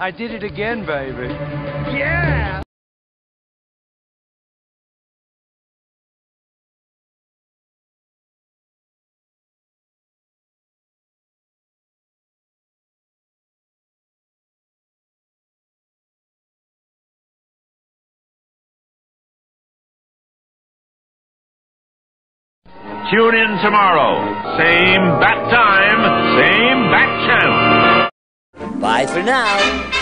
I did it again, baby. Yeah! Tune in tomorrow. Same bat time, same bat channel. Bye for now.